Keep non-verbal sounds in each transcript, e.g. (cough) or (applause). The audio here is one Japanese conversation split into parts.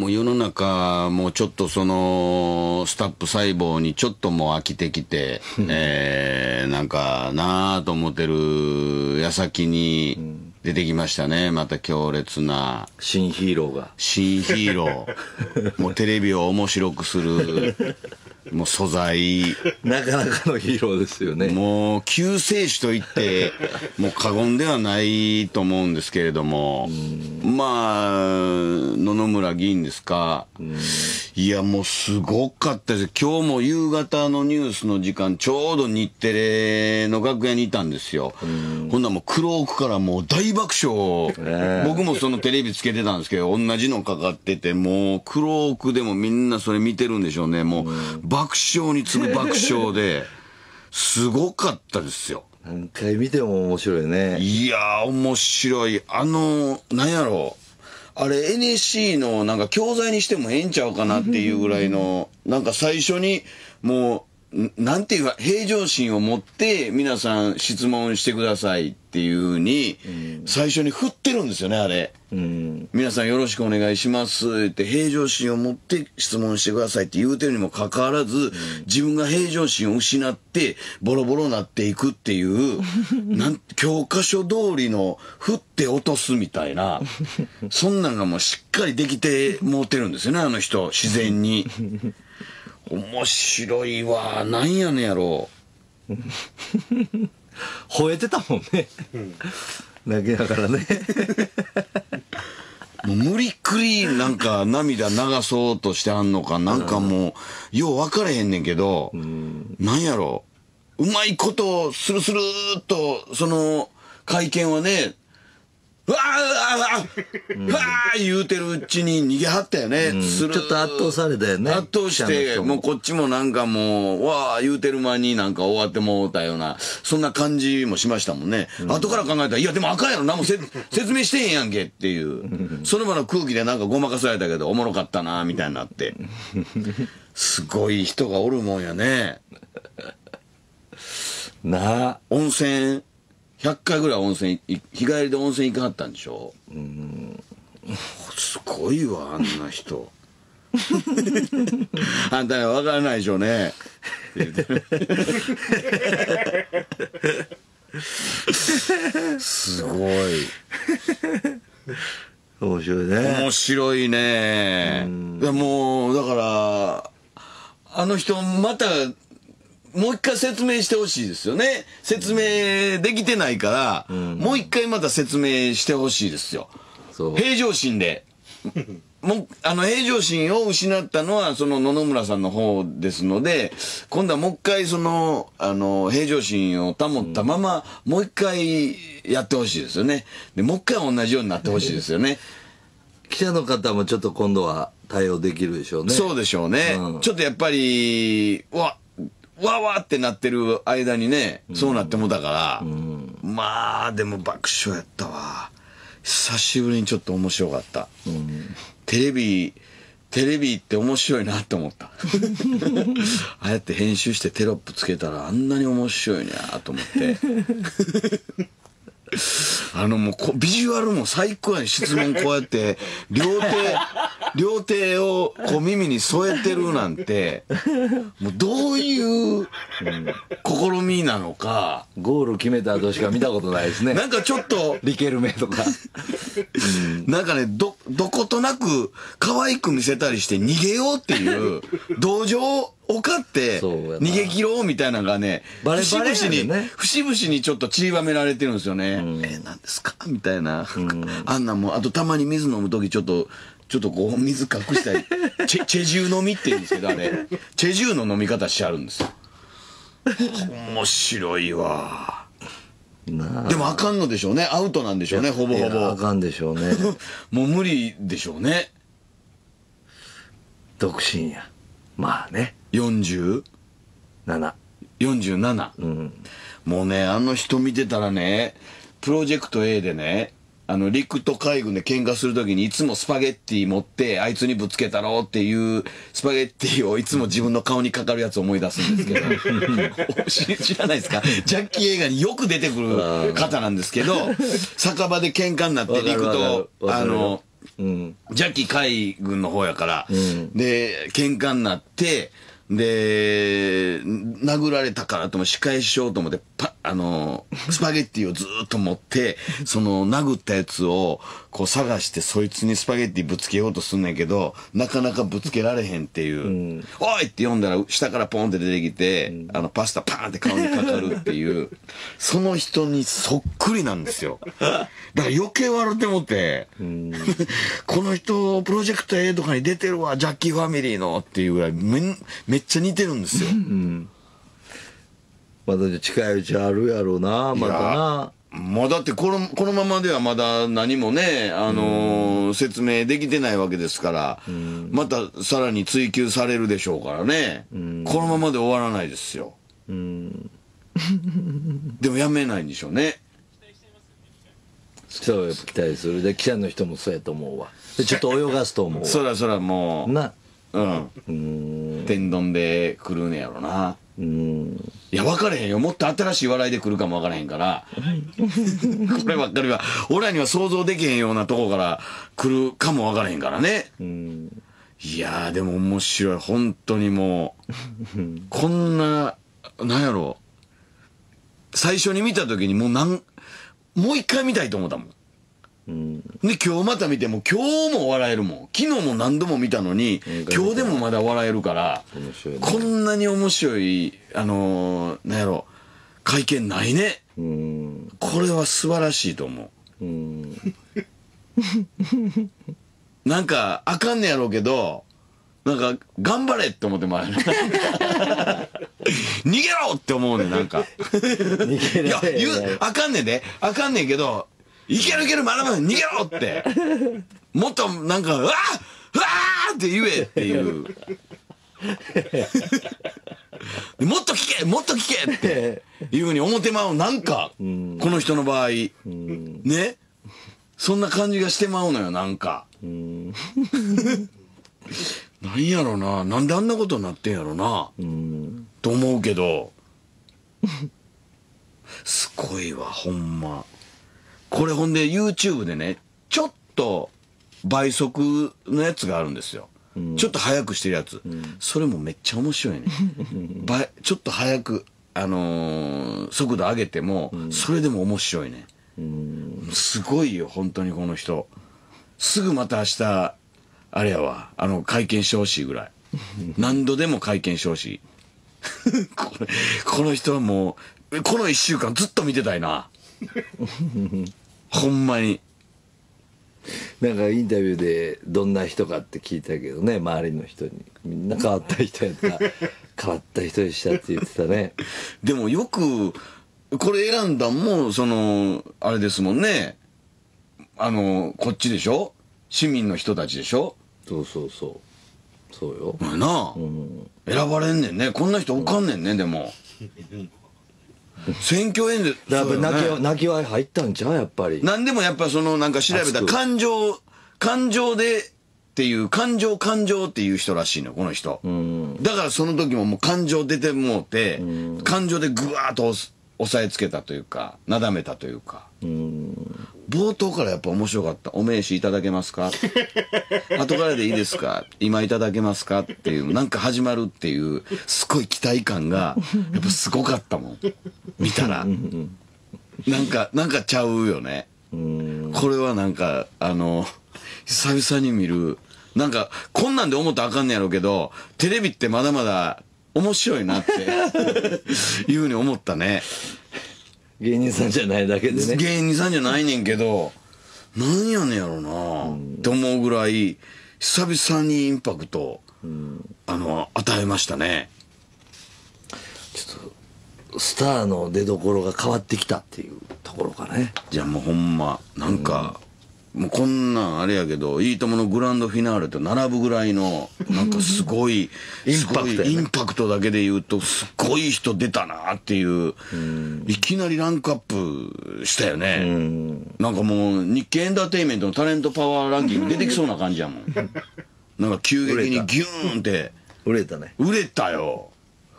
もう世の中、もうちょっとその、スタップ細胞にちょっともう飽きてきて、えー、なんかなあと思ってる矢先に出てきましたね。また強烈な。新ヒーローが。新ヒーロー。(laughs) もうテレビを面白くする、もう素材。(laughs) なかなかのヒーローですよね。もう救世主と言って、(laughs) もう過言ではないと思うんですけれども、まあ、野々村議員ですか。いや、もうすごかったです。今日も夕方のニュースの時間、ちょうど日テレの楽屋にいたんですよ。ほんならもう黒奥からもう大爆笑。ね僕もそのテレビつけてたんですけど、同じのかかってて、もう黒奥でもみんなそれ見てるんでしょうね。もう爆笑に次ぐ爆笑で、すごかったですよ。何回見ても面白いね。いやー、面白い。あの、なんやろう。あれ NSC のなんか教材にしてもええんちゃうかなっていうぐらいの、なんか最初にもう、んなんていうか、平常心を持って皆さん質問してくださいっていうふうに、最初に振ってるんですよね、あれ。うん。皆さんよろしくお願いしますって平常心を持って質問してくださいって言うてるにもかかわらず、自分が平常心を失ってボロボロになっていくっていう、(laughs) なん教科書通りの振って落とすみたいな、(laughs) そんなんがもうしっかりできてもうてるんですよね、あの人、自然に。(laughs) 面白いわ。なんやねんやろう。(laughs) 吠えてたもんね。泣きながらね。(laughs) もう無理くりなんか涙流そうとしてはんのか、なんかもう、よう分かれへんねんけど、なんやろう、うまいこと、スルスルーっと、その、会見はね、うわーうわーうわーうわー言うてるうちに逃げはったよね。スルーちょっと圧倒されたよね圧倒して、もうこっちもなんかもう、わー言うてる間になんか終わってもうたような、そんな感じもしましたもんね。後から考えたら、いやでもあかんやろ、何もせ説明してへんやんけっていう。その場の空気でなんかごまかされたけど、おもろかったな、みたいになって。すごい人がおるもんやね。なあ。温泉、100回ぐらい温泉い、日帰りで温泉行かはったんでしょ？すごいわ、あんな人。(laughs) あんたには分からないでしょうね。すごい。面白いね。面白いね。いやもう、だから、あの人、また、もう一回説明してほしいですよね。説明できてないから、もう一回また説明してほしいですよ。平常心で。(laughs) もう、あの、平常心を失ったのは、その野々村さんの方ですので、今度はもう一回、その、あの、平常心を保ったまま、もう一回やってほしいですよね。で、もう一回同じようになってほしいですよね。記者の方もちょっと今度は対応できるでしょうね。そうでしょうね。うんちょっとやっぱり、わ、わわってなってる間にね、そうなってもだから、まあ、でも爆笑やったわ。久しぶりにちょっと面白かった。テレビ、テレビって面白いなって思った。(laughs) ああやって編集してテロップつけたらあんなに面白いねやと思って。あのもうこビジュアルも最高やね質問こうやって (laughs) 両手両手をこう耳に添えてるなんてもうどういう試みなのかゴール決めた後しか見たことないですね。なんかちょっとリケルメとか。なんかねどどことなく可愛く見せたりして逃げようっていう同情を買って逃げ切ろうみたいなのがねバレバレ節々に、節々にちょっと散りばめられてるんですよね。え何ですか？みたいな、あんなんもあとたまに水飲む時ちょっとちょっとこう水隠したり (laughs) チェチェジュ飲みって言うんですけどあれチェジュの飲み方してあるんですよ。面白いわ。なあでもあかんのでしょうねアウトなんでしょうねほぼほいやあぼ。かんでしょうね。(laughs) もう無理でしょうね。独身や。まあね。40?47 7。うん。もうねあの人見てたらねプロジェクト A でねあの陸と海軍で喧嘩するときにいつもスパゲッティ持ってあいつにぶつけたろうっていうスパゲッティをいつも自分の顔にかかるやつを思い出すんですけど。知 (laughs) 知らないですか？ジャッキー映画によく出てくる方なんですけど酒場で喧嘩になって陸とあのうん。ジャッキー海軍の方やから、ん。で、喧嘩になって、で、殴られたからとも仕返ししようと思って、パッあの、スパゲッティをずーっと持って、(laughs) その殴ったやつをこう探してそいつにスパゲッティぶつけようとすんねんけど、なかなかぶつけられへんっていう、おいって読んだら下からポンって出てきて、あのパスタパーンって顔にかかるっていう、その人にそっくりなんですよ。(laughs) だから余計笑ってもって、(laughs) この人、プロジェクト A とかに出てるわ、ジャッキーファミリーのっていうぐらいめん、めっちゃ似てるんですよ。まだ近いうちあるやろうなまだな。まあだってこの、このままではまだ何もね、あのー説明できてないわけですから、またさらに追求されるでしょうからね、このままで終わらないですよ。うん。でもやめないんでしょうね。そうやっぱ期待する。で記者の人もそうやと思うわ。でちょっと泳がすと思うわ。(laughs) そらそらもう、な。うん。うん。天丼で来るんやろな。うんいや、分かれへんよ。もっと新しい笑いで来るかも分からへんから。こればっかりは、俺らには想像できへんようなとこから来るかも分からへんからね。うんいやー、でも面白い。本当にもう、こんな、なんやろ最初に見た時にもうなん、もう一回見たいと思ったもん。うんで、今日また見ても、今日も笑えるもん。昨日も何度も見たのに、今日でもまだ笑えるから、ねこんなに面白い、あのー、なんやろ、会見ないね。うんこれは素晴らしいと思う。うん (laughs) なんか、あかんねやろうけど、なんか、頑張れって思ってもらえる。(laughs) 逃げろって思うねん、なんか。(laughs) 逃げいや、言う、あかんねんで。あかんねんけど、いけるいける、まだまだ逃げろって。もっと、なんか、うわうわーって言えっていう。もっと聞けもっと聞けっていうふうに思ってまう。なんか、この人の場合。ね？そんな感じがしてまうのよ、なんか。なんやろな。なんであんなことになってんやろな。と思うけど、すごいわ、ほんま。これほんで YouTube でね、ちょっと倍速のやつがあるんですよ。ちょっと早くしてるやつ。それもめっちゃ面白いね。倍ちょっと早く、あのー速度上げても、それでも面白いね。すごいよ、本当にこの人。すぐまた明日、あれやわ、あの、会見してほしいぐらい。(laughs) 何度でも会見してほしい。(laughs) これ、この人はもう、この一週間ずっと見てたいな。(laughs) ほんまに。なんかインタビューでどんな人かって聞いたけどね周りの人に。みんな変わった人やった。(laughs) 変わった人でしたって言ってたね。でもよく、これ選んだんも、その、あれですもんね。あの、こっちでしょ？市民の人たちでしょ？そうそうそう。そうよ。まあな。あ、うん。選ばれんねんね。こんな人おかんねんね、でも。(laughs) 選挙演説。やっぱり泣き,、ね泣きは入ったんちゃう？やっぱり。なんでもやっぱそのなんか調べた感情、感情でっていう、感情感情っていう人らしいの、この人。うん。だからその時ももう感情出てもうて、感情でぐわーっと押さえつけたというか、なだめたというか。うん冒頭からやっぱ面白かった。お名刺いただけますか？(laughs) 後からでいいですか？今いただけますか？っていう、なんか始まるっていう、すごい期待感が、やっぱすごかったもん。見たら。なんか、なんかちゃうよね。うんこれはなんか、あの、久々に見る、なんか、こんなんで思ったらあかんねやろうけど、テレビってまだまだ面白いなって、(laughs) いうふうに思ったね。芸人さんじゃないだけでね。芸人さんじゃないねんけど、なんやねんやろなって思うぐらい、久々にインパクト、あの、与えましたね。スターの出所が変わってきたっていうところかね。じゃあもうほんま、なんか、もうこんなんあれやけど、いいとものグランドフィナーレと並ぶぐらいの、なんかすごい、(laughs) インパクトインパクトだけで言うと、すっごい人出たなっていう、いきなりランクアップしたよね。うんなんかもう、日経エンターテインメントのタレントパワーランキング出てきそうな感じやもん。(laughs) なんか急激にギューンって、売れたね売れたよ。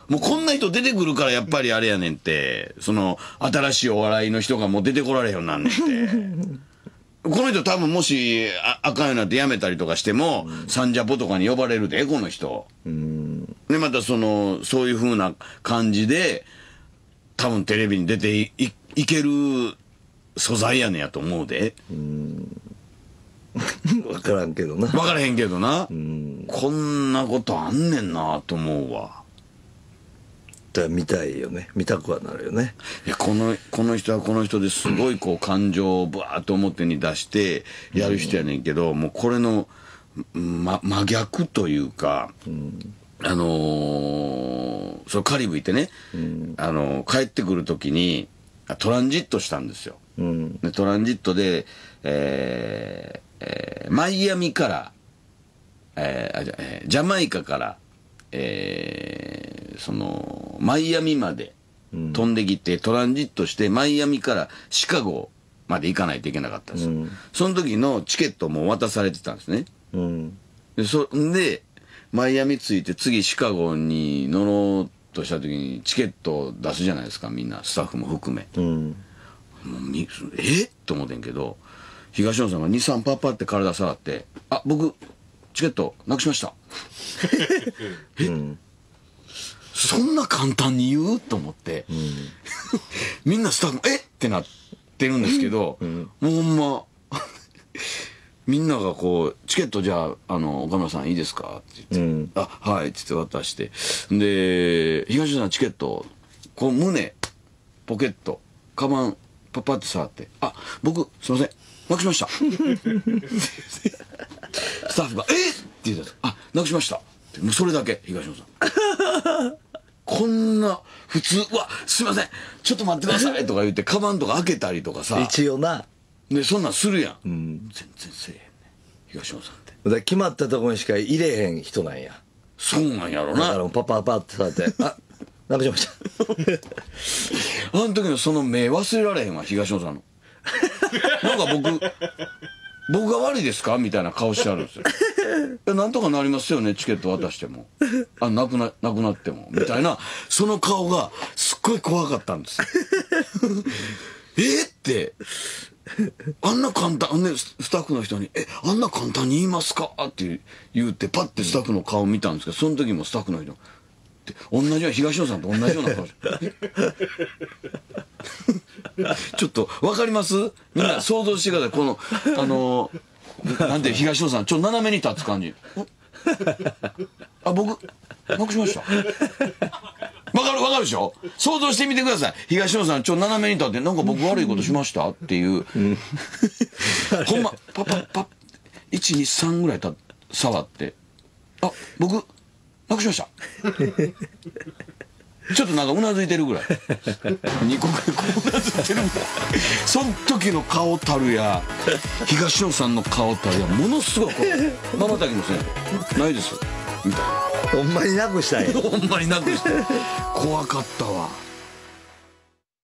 もうこんな人出てくるからやっぱりあれやねんって、その、新しいお笑いの人がもう出てこられへんようになんねんって。(laughs) この人多分もしああかんようになって辞めたりとかしても、サンジャポとかに呼ばれるでこの人。でまたそのそういうふうな感じで多分テレビに出ていいいける素材やねんやと思うで。(laughs) 分からんけどな。分からへんけどな。こんなことあんねんなと思うわ見たいよね。見たくはなるよね。いやこのこの人はこの人ですごいこう感情をぶわーっと表に出してやる人やねんけど、もうこれの、ま、真逆というか、あのーそのカリブ行ってね、あのー帰ってくる時にあトランジットしたんですよ。うん。でトランジットで、えーえーマイアミから、えーあえージャマイカから、えーそのマイアミまで飛んできて、トランジットしてマイアミからシカゴまで行かないといけなかったんですよ、その時のチケットも渡されてたんですね。うん。でそんでマイアミ着いて次シカゴに乗ろうとした時にチケットを出すじゃないですかみんなスタッフも含め。うん。もうみえ？と思ってんけど東野さんが23パッパって体触って「あ僕チケットなくしました (laughs)」え、そんな簡単に言う？と思って、みんなスタッフも「え？っ!」てなってるんですけど、もうほんまみんながこう「チケットじゃああの岡村さんいいですか?」って言って「あはい」って言って渡して。で東野さんチケットこう胸ポケットカバンパッパって触って「あ僕すいませんなくしました」(laughs) (laughs) スタッフが「えっ!」って言ったんですあなくしました」ってもうそれだけ東野さん。こんな普通「うわすいません。ちょっと待ってください」とか言ってカバンとか開けたりとかさ。一応な。でそんなんするやん、全然せえへんね東野さんって。だ決まったところにしか入れへん人なんや。そうなんやろだからパパパってさって。あなくしました。あの時のその目忘れられへんわ東野さんの。なんか僕僕が悪いですか？みたいな顔してあるんですよ。(laughs) いやなんとかなりますよねチケット渡しても。あなくななくなっても。みたいなその顔がすっごい怖かったんです。よ (laughs) えって。あんな簡単ねススタッフの人に「えあんな簡単に言いますか?」って言ってパッてスタッフの顔見たんですけどその時もスタッフの人で同じような東野さんと同じような顔して (laughs) ちょっと分かります？みんな想像してください。このあのなんて東野さん。ちょっと斜めに立つ感じ。あ僕なくしました？わかるわかるでしょ？想像してみてください。東野さんちょっと斜めに立ってなんか僕悪いことしました？っていう、ほんまパパパ123ぐらいた触って。あ僕なくしましたちょっとなんかうなずいてるぐらい。ニコニコうなずいてるぐらい。その時の顔たるや東野さんの顔たるやものすごいまばたきもせんないです。みたいな。ほんまになくしたんや。(laughs) ほんまになくして怖かったわ